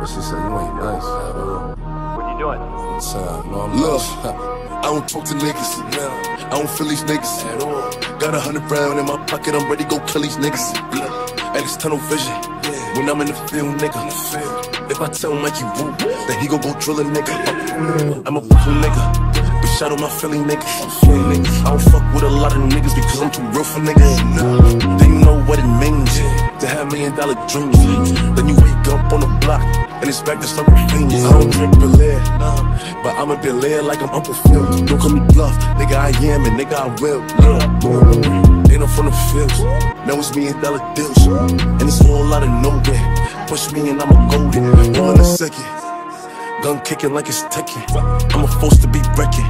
But she said, you ain't nice. What you doing? Time, no, I'm Look, I don't talk to niggas. I don't feel these niggas at all. Got a hundred round in my pocket, I'm ready to go kill these niggas. And it's tunnel vision. When I'm in the field, nigga. If I tell Mikey Woo, that he gon' go drill a nigga. I'm a fool nigga. But don't my Philly niggas. niggas. I don't fuck with a lot of niggas because I'm too real for niggas. They know what it means to have million dollar dreams. Then you wake up on the block and it's back to fiends. I don't drink Belaire, but I'm a Bel-Air like I'm Uncle Phil. Don't call me bluff, nigga. I am and nigga I will. Ain't no from the fields. Now it's me and dollar deals, and it's a whole lot of nowhere. Push me and I'm a golden. All in a second. Gun kicking like it's Tekken. I'm a force to be wrecking.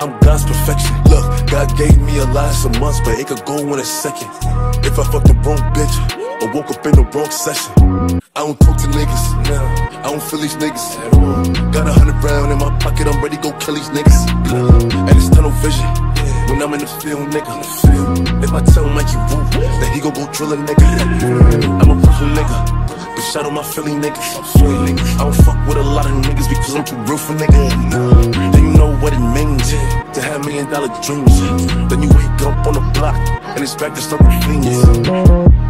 I'm God's perfection. Look, God gave me a lot of months, but it could go in a second. If I fucked the wrong bitch or woke up in the wrong session, I don't talk to niggas. I don't feel these niggas. Got a hundred round in my pocket, I'm ready to go kill these niggas. And it's tunnel vision. When I'm in the field, nigga. If I tell Mikey Woo, then he gon' go drill a nigga. I'm a Brooklyn nigga. But shout out my Philly niggas. I don't fuck with a lot of niggas because I'm too real for niggas. Then you know what it means to have million dollar dreams. Then you wake up on the block and it's back to something fiends.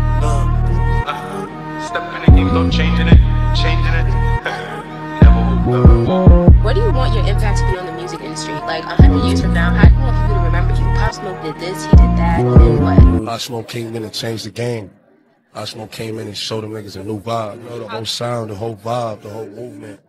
Like a hundred years from now, how do you want people to remember you? Pop Smoke did this, he did that, and then what? Pop Smoke came in and changed the game. Pop Smoke came in and showed them niggas a new vibe. You know, the whole sound, the whole vibe, the whole movement.